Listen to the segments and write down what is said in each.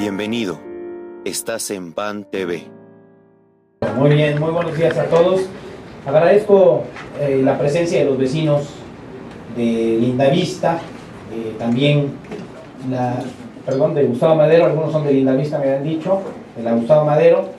Bienvenido. Estás en PAN TV. Muy bien, muy buenos días a todos. Agradezco eh, la presencia de los vecinos de Lindavista, eh, también la, perdón, de Gustavo Madero, algunos son de Lindavista, me han dicho, de la Gustavo Madero.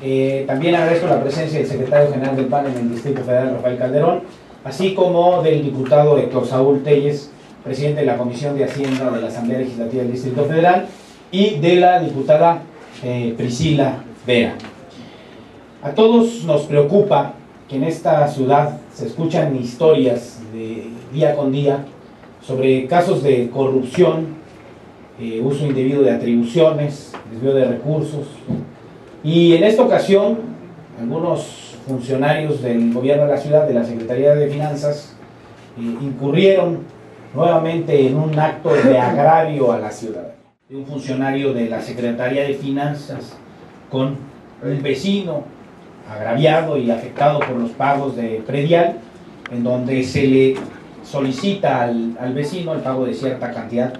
Eh, también agradezco la presencia del secretario general del PAN en el Distrito Federal, Rafael Calderón, así como del diputado Héctor Saúl Telles, presidente de la Comisión de Hacienda de la Asamblea Legislativa del Distrito Federal, y de la diputada eh, Priscila Vera. A todos nos preocupa que en esta ciudad se escuchan historias de día con día sobre casos de corrupción, eh, uso indebido de atribuciones, desvío de recursos. Y en esta ocasión, algunos funcionarios del gobierno de la ciudad, de la Secretaría de Finanzas, eh, incurrieron nuevamente en un acto de agravio a la ciudad. De un funcionario de la Secretaría de Finanzas con un vecino agraviado y afectado por los pagos de predial, en donde se le solicita al, al, vecino el pago de cierta cantidad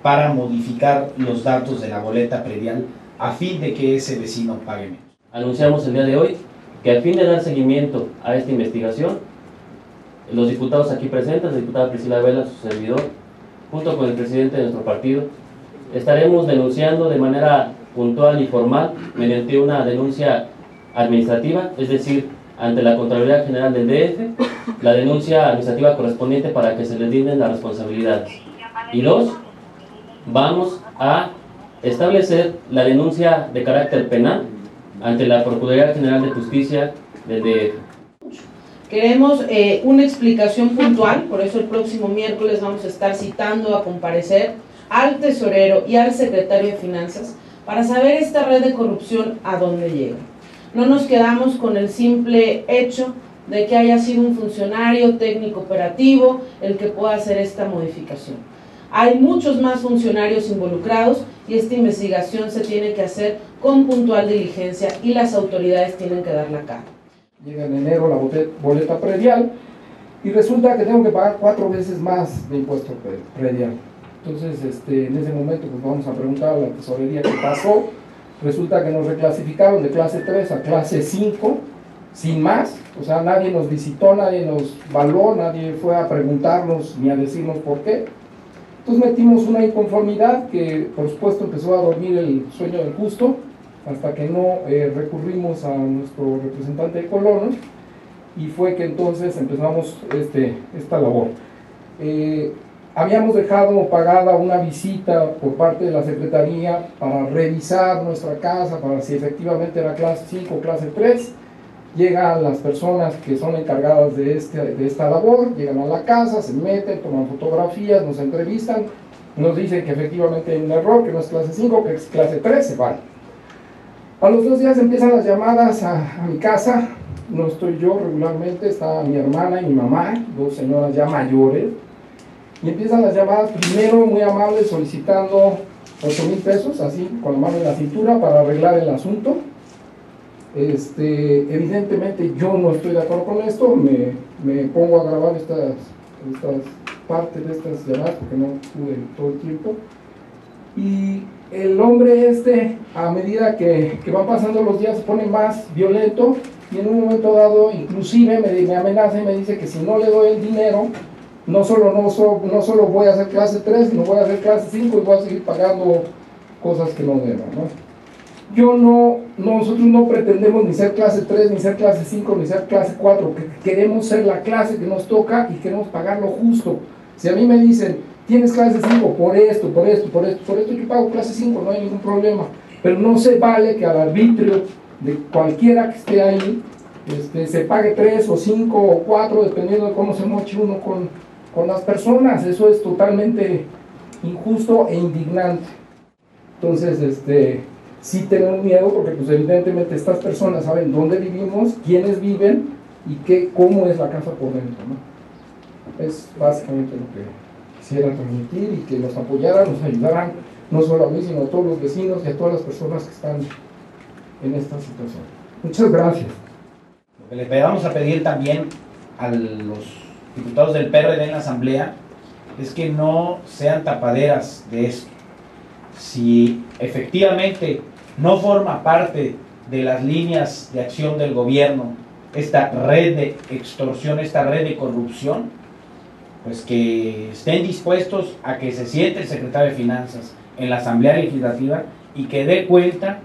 para modificar los datos de la boleta predial a fin de que ese vecino pague menos. Anunciamos el día de hoy que a fin de dar seguimiento a esta investigación, los diputados aquí presentes, la diputada Priscila Vela, su servidor, junto con el presidente de nuestro partido, estaremos denunciando de manera puntual y formal mediante una denuncia administrativa, es decir, ante la Contraloría General del DF, la denuncia administrativa correspondiente para que se les dinden las responsabilidades. Y dos, vamos a establecer la denuncia de carácter penal ante la Procuraduría General de Justicia del DF. Queremos eh, una explicación puntual, por eso el próximo miércoles vamos a estar citando a comparecer al tesorero y al secretario de Finanzas para saber esta red de corrupción a dónde llega. No nos quedamos con el simple hecho de que haya sido un funcionario técnico operativo el que pueda hacer esta modificación. Hay muchos más funcionarios involucrados y esta investigación se tiene que hacer con puntual diligencia y las autoridades tienen que dar la cara. Llega en enero la boleta predial y resulta que tengo que pagar cuatro veces más de impuesto predial. Entonces, este, en ese momento, pues vamos a preguntar a la tesorería qué pasó. Resulta que nos reclasificaron de clase 3 a clase 5, sin más. O sea, nadie nos visitó, nadie nos való, nadie fue a preguntarnos ni a decirnos por qué. Entonces metimos una inconformidad que, por supuesto, empezó a dormir el sueño del justo, hasta que no eh, recurrimos a nuestro representante de colonos, y fue que entonces empezamos este, esta labor. Eh, Habíamos dejado pagada una visita por parte de la Secretaría para revisar nuestra casa, para si efectivamente era clase 5 o clase 3. Llegan las personas que son encargadas de, este, de esta labor, llegan a la casa, se meten, toman fotografías, nos entrevistan, nos dicen que efectivamente hay un error, que no es clase 5, que es clase 3, se van. A los dos días empiezan las llamadas a, a mi casa, no estoy yo regularmente, está mi hermana y mi mamá, dos señoras ya mayores, y empiezan las llamadas primero muy amables solicitando 8 mil pesos, así con la mano en la cintura para arreglar el asunto. Este, evidentemente yo no estoy de acuerdo con esto, me, me pongo a grabar estas, estas partes de estas llamadas porque no pude todo el tiempo. Y el hombre este, a medida que, que, van pasando los días, se pone más violento y en un momento dado inclusive me, me amenaza y me dice que si no le doy el dinero, no solo, no, no solo voy a hacer clase 3, sino voy a hacer clase 5 y voy a seguir pagando cosas que no debo. ¿no? Yo no, nosotros no pretendemos ni ser clase 3, ni ser clase 5, ni ser clase 4, que queremos ser la clase que nos toca y queremos pagar lo justo. Si a mí me dicen, tienes clase 5 por esto, por esto, por esto, por esto, yo pago clase 5, no hay ningún problema. Pero no se vale que al arbitrio de cualquiera que esté ahí este, se pague 3 o 5 o 4, dependiendo de cómo se moche uno con, con las personas. Eso es totalmente injusto e indignante. Entonces, este, sí tenemos miedo porque pues evidentemente estas personas saben dónde vivimos, quiénes viven y qué, cómo es la casa por dentro. ¿no? Es básicamente lo que quisiera transmitir y que nos apoyaran, nos ayudaran, no solo a mí, sino a todos los vecinos y a todas las personas que están en esta situación. Muchas gracias. Lo vamos a pedir también a los diputados del PRD en la Asamblea es que no sean tapaderas de esto. si efectivamente no forma parte de las líneas de acción del gobierno esta red de extorsión, esta red de corrupción, pues que estén dispuestos a que se siente el secretario de Finanzas en la Asamblea Legislativa y que dé cuenta.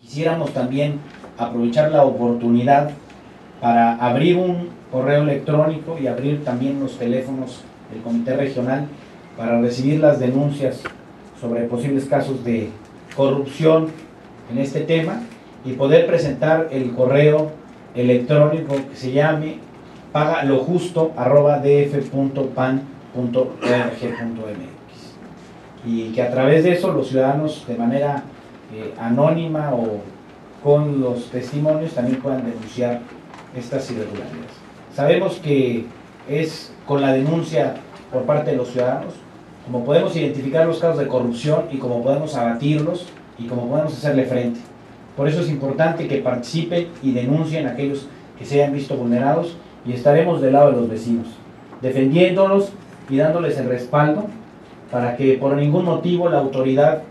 Quisiéramos también aprovechar la oportunidad para abrir un correo electrónico y abrir también los teléfonos del Comité Regional para recibir las denuncias sobre posibles casos de corrupción en este tema y poder presentar el correo electrónico que se llame paga lo justo y que a través de eso los ciudadanos de manera eh, anónima o con los testimonios también puedan denunciar estas irregularidades. Sabemos que es con la denuncia por parte de los ciudadanos como podemos identificar los casos de corrupción y como podemos abatirlos y como podemos hacerle frente. Por eso es importante que participen y denuncien a aquellos que se hayan visto vulnerados y estaremos del lado de los vecinos, defendiéndolos y dándoles el respaldo para que por ningún motivo la autoridad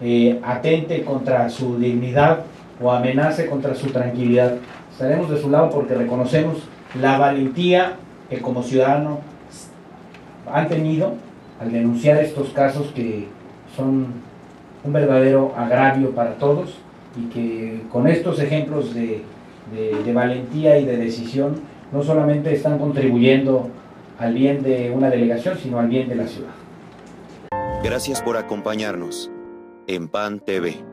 eh, atente contra su dignidad o amenace contra su tranquilidad. Estaremos de su lado porque reconocemos la valentía que como ciudadano han tenido al denunciar estos casos que son un verdadero agravio para todos y que con estos ejemplos de, de, valentía y de decisión no solamente están contribuyendo al bien de una delegación, sino al bien de la ciudad. Gracias por acompañarnos en PAN TV.